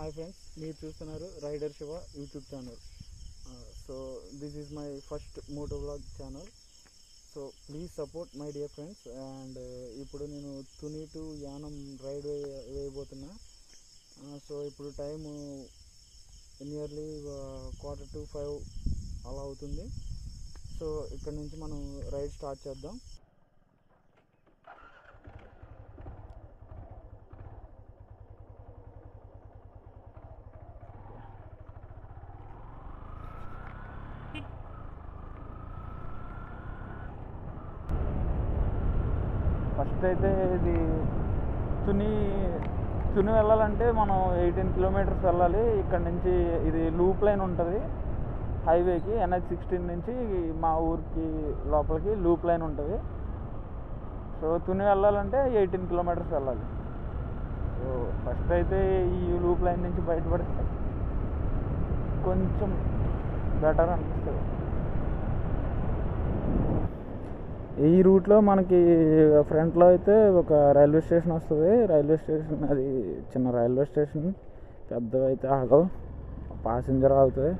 Hi friends మీరు చూస్తున్నారు rider Shiva YouTube channel. So this is my first moto blog channel so please support my dear friends and ఇప్పుడు నేను Tuni to Yanam ride వే వేయబోతున్నా. So ఇప్పుడు time nearly quarter to five అలా అవుతుంది. So ఇక్కడ నుంచి మనం రైడ్ స్టార్ట్ చేద్దాం ఫస్ట్ అయితే ఇది తుని తుని వెళ్ళాలంటే మనం ఎయిటీన్ కిలోమీటర్స్ వెళ్ళాలి. ఇక్కడ నుంచి ఇది లూప్ లైన్ ఉంటుంది. హైవేకి ఎన్హెచ్ సిక్స్టీన్ నుంచి మా ఊరికి లోపలికి లూప్ లైన్ ఉంటుంది. సో తుని వెళ్ళాలంటే ఎయిటీన్ కిలోమీటర్స్ వెళ్ళాలి. సో ఫస్ట్ అయితే ఈ లూప్ లైన్ నుంచి బయటపడితే కొంచెం బెటర్ అనిపిస్తుంది. ఈ రూట్లో మనకి ఫ్రంట్లో అయితే ఒక రైల్వే స్టేషన్ వస్తుంది. రైల్వే స్టేషన్ అది చిన్న రైల్వే స్టేషన్. పెద్దవి అయితే ఆగవు. ప్యాసింజర్ ఆగుతుంది.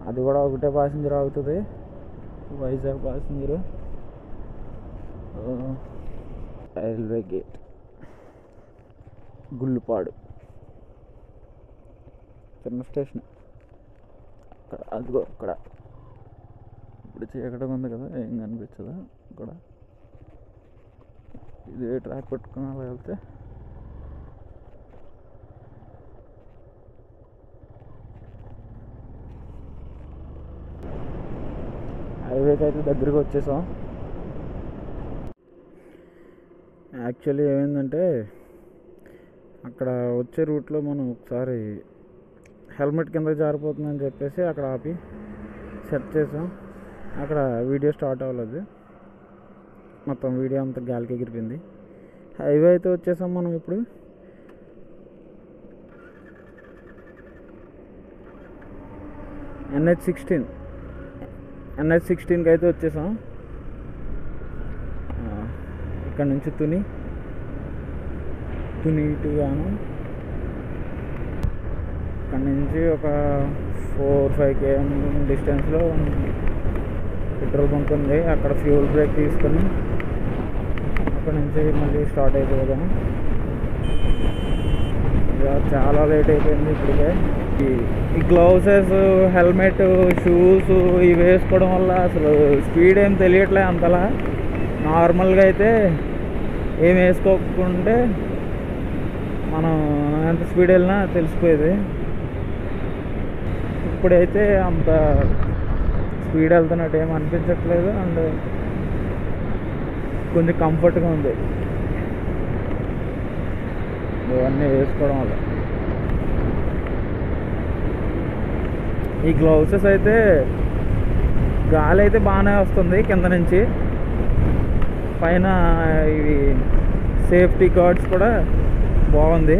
అది కూడా ఒకటే ప్యాసింజర్ ఆగుతుంది. Vizag passenger railway gate. Gullupadu. చిన్న స్టేషన్. అక్కడ అదిగో అక్కడ. ఇప్పుడు చీకటిగా ఉంది కదా ఏం కనిపించదు ఇక్కడ ఇది ట్రాక్ పెట్టుకుని అలా వెళ్తే హైవేకి అయితే దగ్గరికి వచ్చేసాం. యాక్చువల్లీ ఏమైందంటే అక్కడ వచ్చే రూట్లో మనం ఒకసారి హెల్మెట్ కింద జారిపోతుందని చెప్పేసి అక్కడ ఆపి సెట్ చేసాం. అక్కడ వీడియో స్టార్ట్ అవ్వలేదు. మొత్తం వీడియో అంతా గాలికి ఎగిరిపోయింది. హైవే అయితే వచ్చేసాం మనం ఇప్పుడు. NH sixteen. ఎన్హెచ్ సిక్స్టీన్కి అయితే వచ్చేసాం. ఇక్కడ నుంచి తుని. తుని టు గాను ఇక్కడ నుంచి ఒక ఫోర్ ఫైవ్ కేఎం డిస్టెన్స్లో పెట్రోల్ బంక్ ఉంది. అక్కడ ఫ్యూల్ బ్రేక్ తీసుకొని అక్కడ నుంచి మళ్ళీ స్టార్ట్ అయిపోదాం ఇక చాలా లేట్ అయిపోయింది ఇప్పటికే. ఈ- ఈ గ్లౌసెస్ హెల్మెట్ షూస్ ఇవి వేసుకోవడం వల్ల అసలు స్పీడ్ ఏం తెలియట్లే అంతలా. నార్మల్గా అయితే ఏం వేసుకోకుంటే మనం ఎంత స్పీడ్ వెళ్ళినా తెలిసిపోయేది. ఇప్పుడైతే అంత స్పీడ్ వెళ్తున్నట్టు ఏం అనిపించట్లేదు అండ్ కొంచెం కంఫర్ట్గా ఉంది. ఇవన్నీ వేసుకోవడం వల్ల. ఈ గ్లౌసెస్ అయితే గాలి అయితే బాగానే వస్తుంది కింద నుంచి. పైన ఇవి సేఫ్టీ గార్డ్స్ కూడా బాగుంది.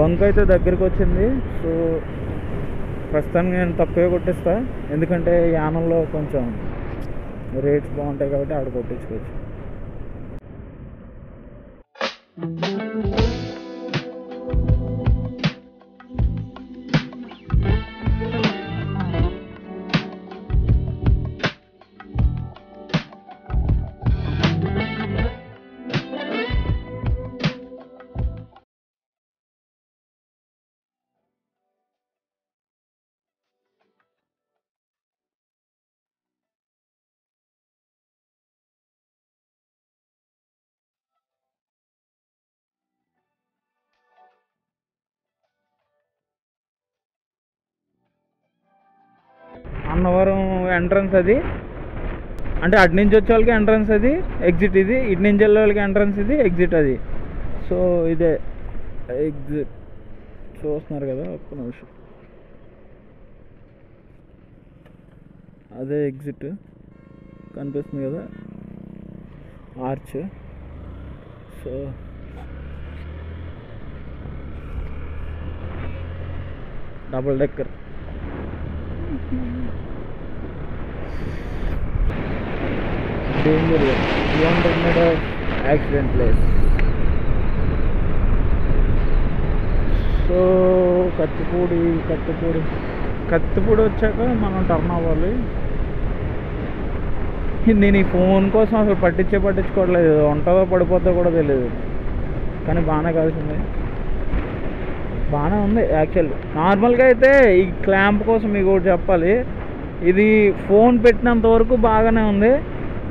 బంక్ అయితే దగ్గరికి వచ్చింది. సో ప్రస్తుతానికి నేను తక్కువే కొట్టిస్తా. ఎందుకంటే యానంలో కొంచెం రేట్స్ బాగుంటాయి కాబట్టి ఆడ కొట్టించుకోవచ్చు. అన్నవరం ఎంట్రన్స్ అది. అంటే అటు నుంచి వచ్చే వాళ్ళకి ఎంట్రన్స్ అది ఎగ్జిట్ ఇది. ఇటు నుంచి వెళ్ళే వాళ్ళకి ఎంట్రన్స్ ఇది ఎగ్జిట్ అది. సో ఇదే. ఎగ్జిట్ చూస్తున్నారు కదా ఒక్క నిమిషం. అదే ఎగ్జిట్ కనిపిస్తుంది కదా. Arch so. Double decker danger. beyond hundred limit of accident Kathipudi Kathipudi. Kathipudi వచ్చాక మనం టర్న్ అవ్వాలి. నేను ఈ ఫోన్ కోసం అసలు పట్టించే పట్టించుకోవట్లేదు. ఉంటుందో పడిపోతుందో కూడా తెలియదు కానీ బాగానే కలిసింది. బాగానే ఉంది యాక్చువల్ నార్మల్గా అయితే ఈ క్లాంప్ కోసం మీకు ఒకటి చెప్పాలి. ఇది ఫోన్ పెట్టినంత వరకు బాగానే ఉంది.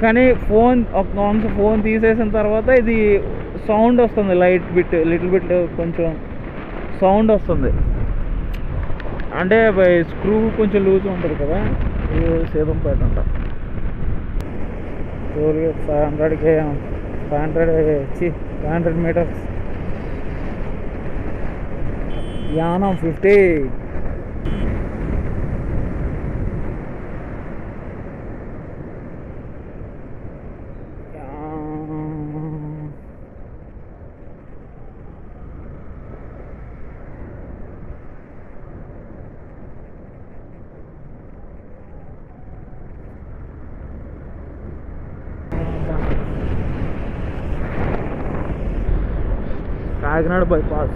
కానీ ఫోన్ ఒక వన్స్ ఫోన్ తీసేసిన తర్వాత ఇది సౌండ్ వస్తుంది లైట్ బిట్ లిటిల్ బిట్ కొంచెం సౌండ్ వస్తుంది. అంటే స్క్రూ కొంచెం లూజ్ ఉంటుంది కదా ఇది సేదంపేట అంట టోల్గేట్ ఫైవ్ హండ్రెడ్కి ఫైవ్ హండ్రెడ్ వచ్చి five hundred metres Yanam fifty Kakinada bypass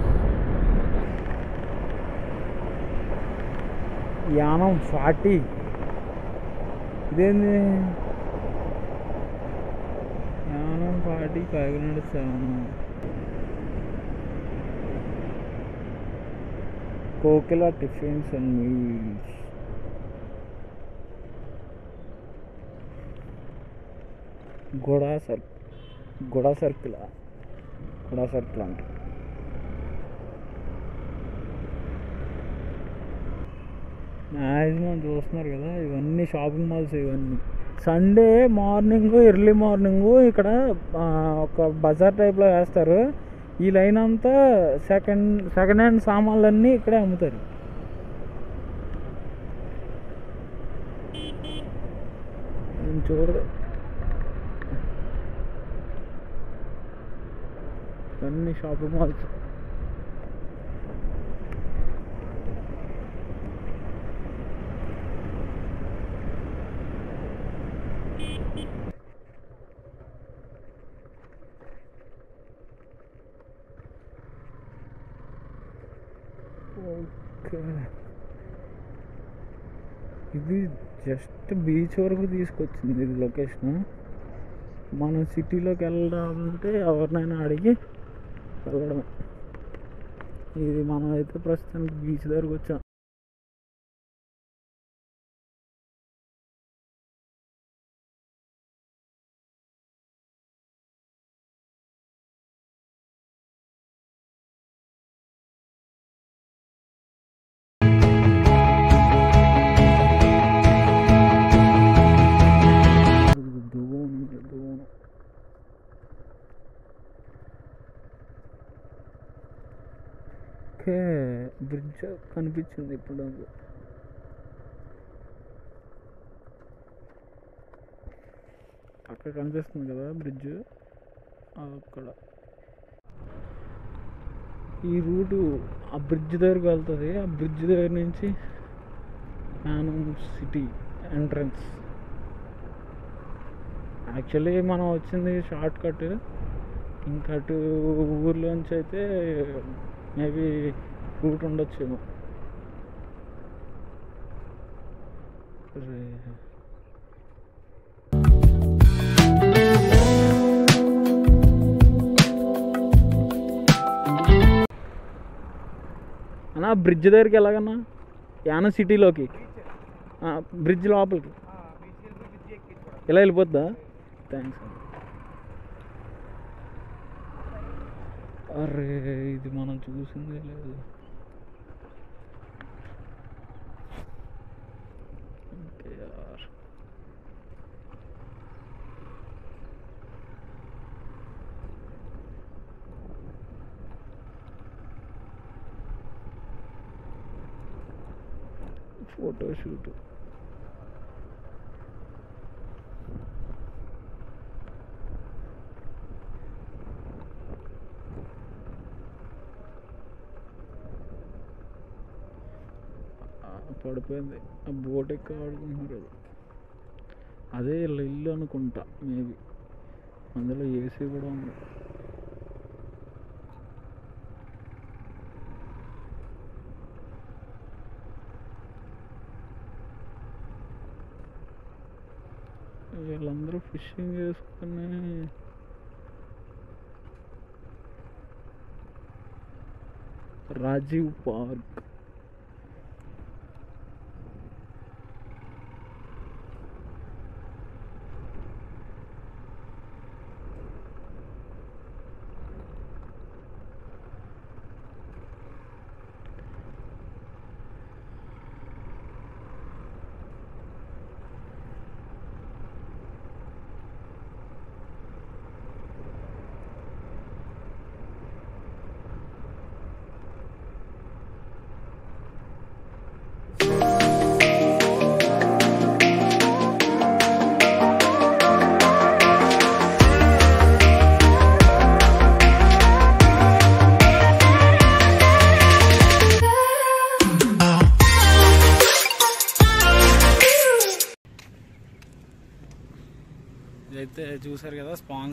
यान फाटी। यान फाटी कैगनाड कोफिन गुड़ा सर्क गुड़ा सर्किल गुड़ा सर्किल మ్యాక్సిమం చూస్తున్నారు కదా ఇవన్నీ షాపింగ్ మాల్స్ ఇవన్నీ. సండే మార్నింగ్ ఎర్లీ మార్నింగ్ ఇక్కడ ఒక బజార్ టైప్లో వేస్తారు. ఈ లైన్ అంతా సెకండ్ సెకండ్ హ్యాండ్ సామాన్లన్నీ ఇక్కడే అమ్ముతారు. చూడదు. అన్ని షాపింగ్ మాల్స్ ఇది జస్ట్ బీచ్ వరకు తీసుకొచ్చింది ఇది లొకేషన్ మనం సిటీలోకి వెళ్ళాలంటే ఎవరినైనా అడిగి వెళ్ళడమే. ఇది మనం అయితే ప్రస్తుతానికి బీచ్ దగ్గరకు వచ్చాం. బ్రిడ్జ్ కనిపించింది ఇప్పుడు నాకు. అక్కడ కనిపిస్తుంది కదా బ్రిడ్జ్? అక్కడ. ఈ రూటు ఆ బ్రిడ్జ్ దగ్గరకు వెళ్తుంది. ఆ బ్రిడ్జ్ దగ్గర నుంచి యానం సిటీ ఎంట్రన్స్. యాక్చువల్లీ మనం వచ్చింది షార్ట్ కట్. ఇంకా అటు ఊర్లోంచి అయితే మేబీ రూట్ ఉండొచ్చేమో. అన్నా బ్రిడ్జ్ దగ్గరికి ఎలాగన్నా? యానం సిటీలోకి. బ్రిడ్జ్ లోపలికి. ఇలా వెళ్ళిపోద్దా? థ్యాంక్స్ అరే ఇది మనం చూసిందే లేదు. var. Photo shoot. పడిపోయింది. ఆ బోట్ ఎక్క ఆడుకుంటున్నారు అదే ఇల్లు అనుకుంటా మేబీ అందులో ఏసీ కూడా ఉంది. వీళ్ళందరూ ఫిషింగ్ చేసుకుని Rajiv park.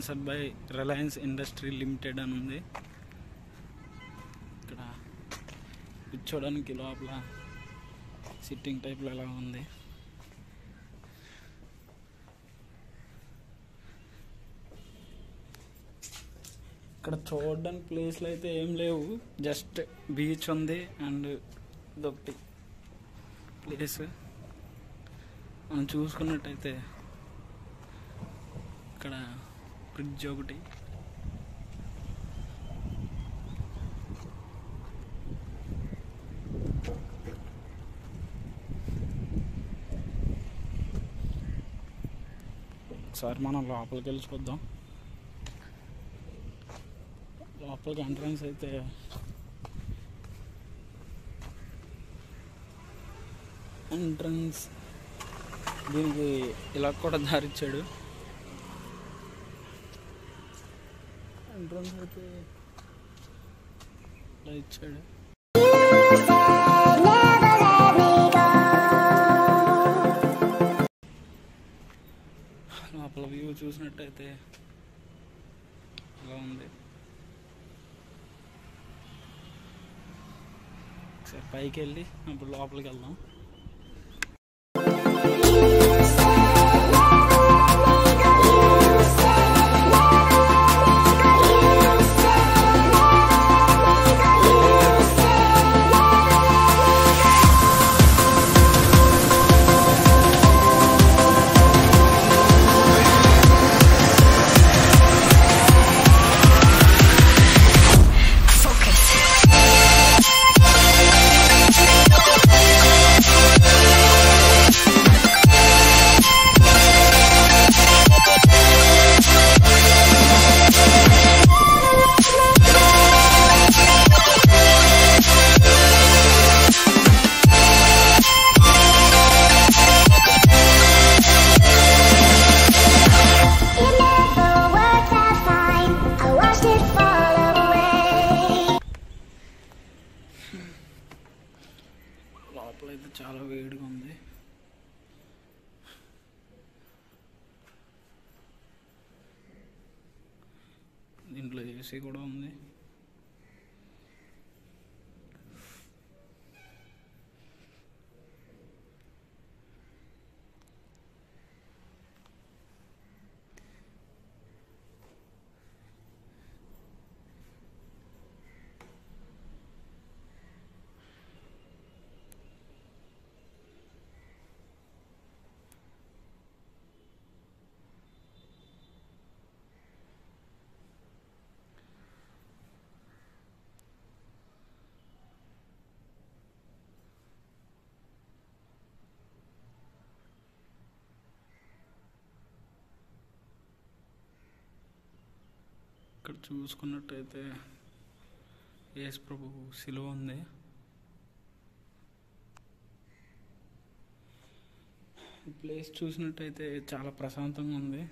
Sponsored by Reliance industry limited అని ఉంది. ఇక్కడ కూర్చోడానికి లోపల సిట్టింగ్ టైప్లో ఎలా ఉంది? ఇక్కడ చూడడానికి ప్లేస్లు అయితే ఏం లేవు. జస్ట్ బీచ్ ఉంది అండ్ ఇదొకటి ప్లేస్ మనం చూసుకున్నట్టయితే ఇక్కడ ఫ్రిడ్జ్ ఒకటి. ఒకసారి మనం లోపలికి వెళ్ళి చూద్దాం. లోపలికి ఎంట్రన్స్ అయితే ఎంట్రన్స్ దీనికి ఇలా కూడా దారిచ్చాడు ఎంట్రన్స్ అయితే ఇలా ఇచ్చాడు. లోపల వ్యూ చూసినట్టయితే ఇలా ఉంది. ఒకసారి పైకి వెళ్ళి అప్పుడు లోపలికి వెళ్దాం. దీంట్లో ఏసీ కూడా ఇక్కడ చూసుకున్నట్టయితే యేసు ప్రభు శిలువ ఉంది. ప్లేస్ చూసినట్టయితే చాలా ప్రశాంతంగా ఉంది.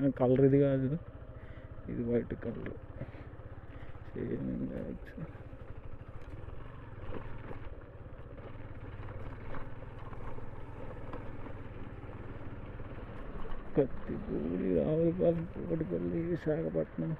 కలర్ ఇది కాదు ఇది. White colour. Same Kathipudi Ravulapalem Kotipalli Visakhapatnam.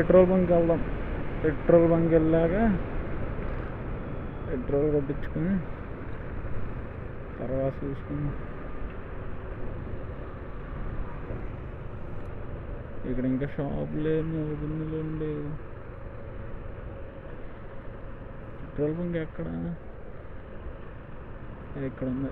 Petrol bunk వెళ్దాం. పెట్రోల్ బంక్ వెళ్ళాక పెట్రోల్ కొట్టించుకుని తర్వాత చూసుకుందాం. ఇక్కడ ఇంకా షాప్ లేదు ఓపెన్లు పెట్రోల్ బంక్ ఎక్కడ? ఇక్కడ ఉంది?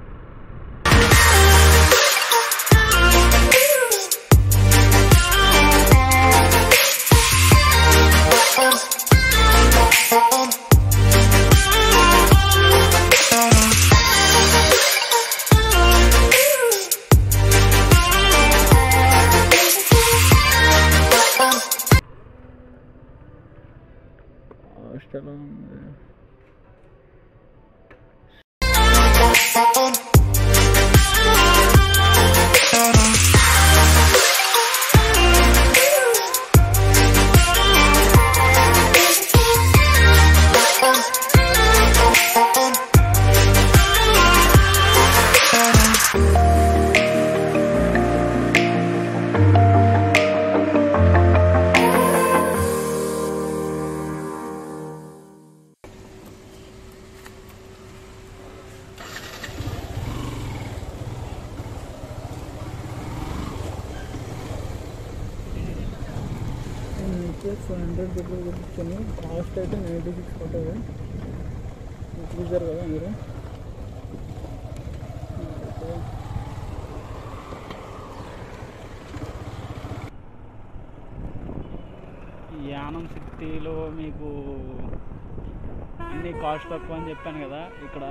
కాస్ట్ తక్కువ అని చెప్పాను కదా ఇక్కడ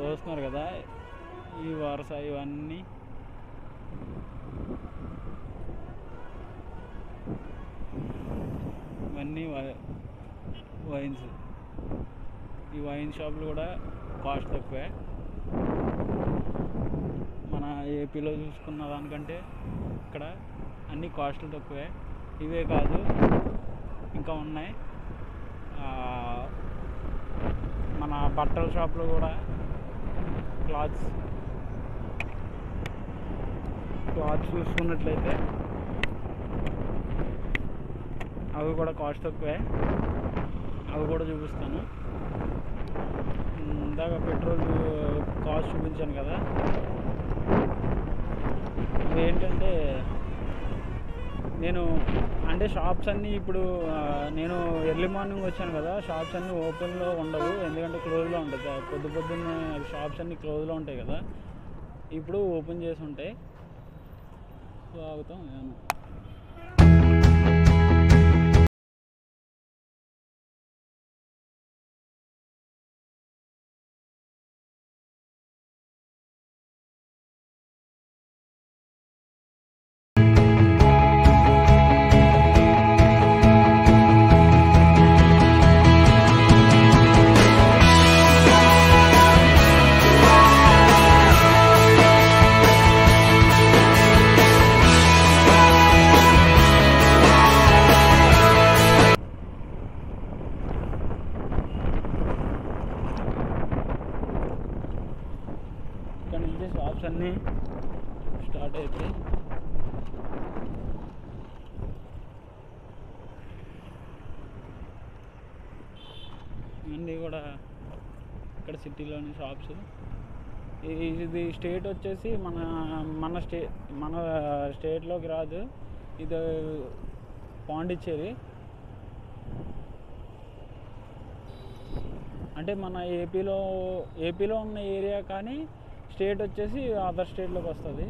చూస్తున్నారు కదా ఈ వరుస ఇవన్నీ. ఇవన్నీ వై- వైన్స్. ఈ వైన్ షాపులు కూడా కాస్ట్ తక్కువే. మన ఏపీలో చూసుకున్న దానికంటే ఇక్కడ అన్ని కాస్ట్లు తక్కువే. ఇవే కాదు ఇంకా ఉన్నాయి. మన బట్టల షాప్లో కూడా క్లాత్స్. క్లాత్స్ చూసుకున్నట్లయితే అవి కూడా కాస్ట్ తక్కువే. అవి కూడా చూపిస్తాను. ఇందాక పెట్రోల్ కాస్ట్ చూపించాను కదా ఇవి ఏంటంటే నేను అంటే షాప్స్ అన్నీ ఇప్పుడు నేను ఎర్లీ మార్నింగ్ వచ్చాను కదా షాప్స్ అన్నీ ఓపెన్లో ఉండవు ఎందుకంటే క్లోజ్లో ఉంటుంది పొద్దు పొద్దున్న షాప్స్ అన్నీ క్లోజ్లో ఉంటాయి కదా. ఇప్పుడు ఓపెన్ చేసి ఉంటాయి. సో ఆగుతాం సిటీలోని షాప్స్ ఇది స్టేట్ వచ్చేసి మన మన స్టే మన స్టేట్లోకి రాదు. ఇది పాండిచ్చేరి. అంటే మన ఏపీలో ఏపీలో ఉన్న ఏరియా కానీ స్టేట్ వచ్చేసి అదర్ స్టేట్లోకి వస్తుంది.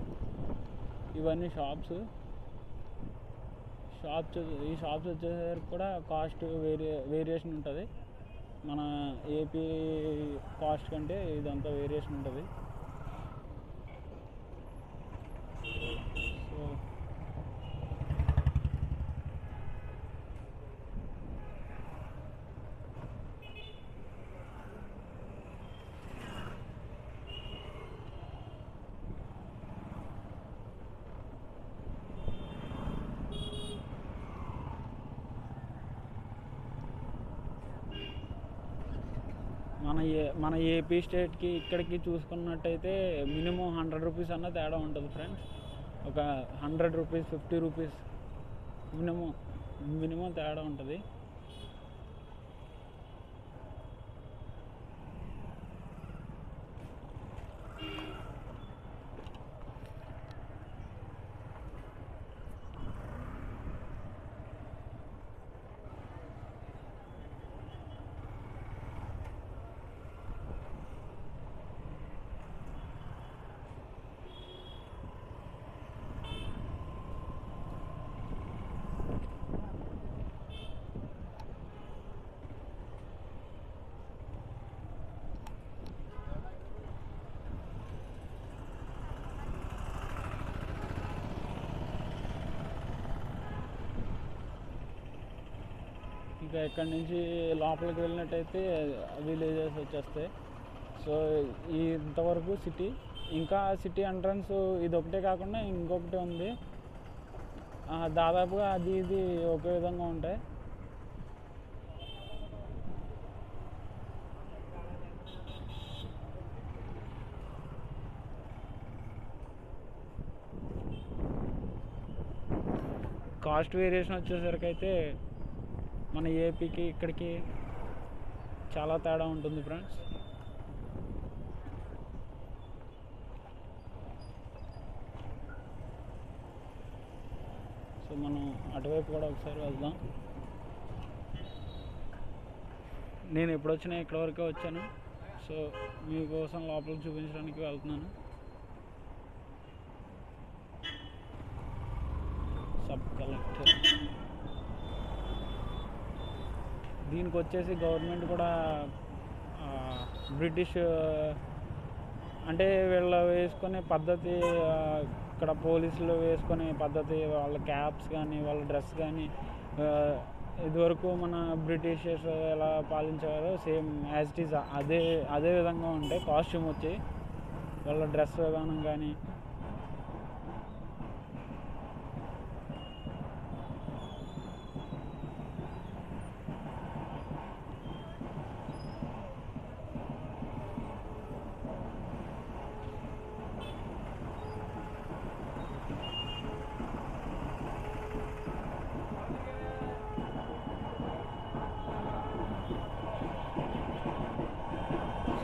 ఇవన్నీ షాప్స్ షాప్స్ ఈ షాప్స్ వచ్చేసరికి కూడా కాస్ట్ వేరియే వేరియేషన్ ఉంటుంది. మన ఏపీ కాస్ట్ కంటే ఇదంతా వేరియేషన్ ఉంటుంది సో మన ఏ మన ఏపీ స్టేట్కి ఇక్కడికి చూసుకున్నట్టయితే మినిమం హండ్రెడ్ రూపీస్ అన్న తేడా ఉంటుంది ఫ్రెండ్స్ ఒక hundred rupees fifty rupees minimum minimum తేడా ఉంటుంది. ఇంకా ఎక్కడి నుంచి లోపలికి వెళ్ళినట్టయితే విలేజెస్ వచ్చేస్తాయి. సో ఈ ఇంతవరకు సిటీ. ఇంకా సిటీ ఎంట్రన్స్ ఇది ఒకటే కాకుండా ఇంకొకటి ఉంది. దాదాపుగా అది ఇది ఒకే విధంగా ఉంటాయి. కాస్ట్ వేరియేషన్ వచ్చేసరికి అయితే మన ఏపీకి ఇక్కడికి చాలా తేడా ఉంటుంది ఫ్రెండ్స్. సో మనం అటువైపు కూడా ఒకసారి వెళ్దాం. నేను ఎప్పుడు వచ్చినా ఇక్కడ వరకే వచ్చాను. సో మీకోసం లోపలికి చూపించడానికి వెళ్తున్నాను. Sub collector. దీనికి వచ్చేసి గవర్నమెంట్ కూడా బ్రిటిష్ అంటే వీళ్ళ వేసుకునే పద్ధతి ఇక్కడ పోలీసులు వేసుకునే పద్ధతి వాళ్ళ క్యాప్స్ కానీ వాళ్ళ డ్రెస్ కానీ ఇదివరకు మన బ్రిటిషర్స్ ఎలా పాలించారో సేమ్ యాజ్ ఇట్ ఈస్ అదే అదే విధంగా ఉంటాయి కాస్ట్యూమ్ వచ్చి వాళ్ళ డ్రెస్ విధానం కానీ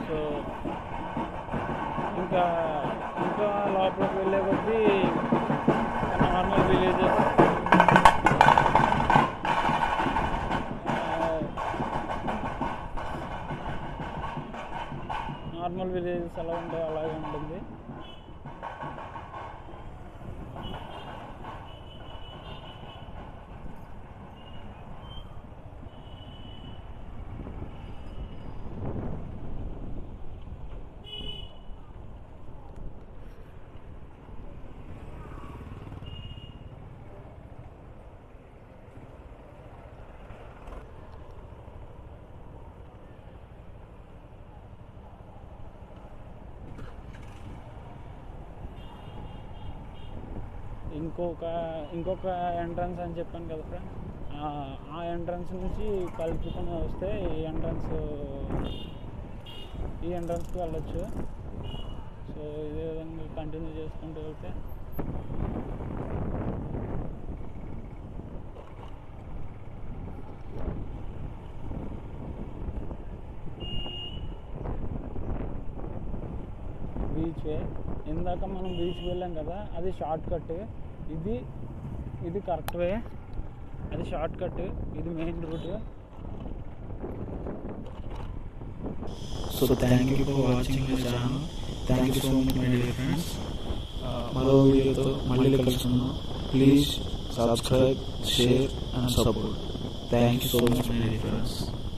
సో ఇంకా ఇంకా లోపలికి వెళ్ళే కొద్దీ నార్మల్ విలేజెస్ నార్మల్ విలేజెస్ ఎలా ఉంటాయో అలాగే ఉంటుంది. ఒక ఇంకొక ఎంట్రన్స్ అని చెప్పాను కదా ఫ్రెండ్ ఆ ఎంట్రన్స్ నుంచి కలుపుకొని వస్తే ఈ ఎంట్రన్స్ ఈ ఎంట్రన్స్కి వెళ్ళొచ్చు. సో ఇదే విధంగా కంటిన్యూ చేసుకుంటూ వెళ్తే. బీచ్ వే ఇందాక మనం బీచ్కి వెళ్ళాం కదా అది షార్ట్ కట్ ఇది ఇది కరెక్ట్ వే అది షార్ట్ కట్ ఇది main route So thank you for watching my channel. Thank you so much my dear friends. మరో వీడియోతో మళ్ళీ కలుసుకుందాం please subscribe share and support thank you so much my dear friends